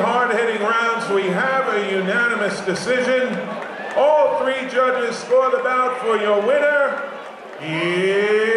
hard-hitting rounds, we have a unanimous decision. All three judges scored the bout for your winner Yeah.